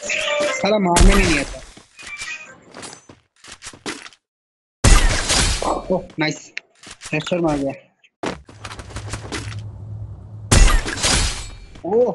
साला मारने में नहीं आता। ओह नाइस हेडशॉट मार गया। ओह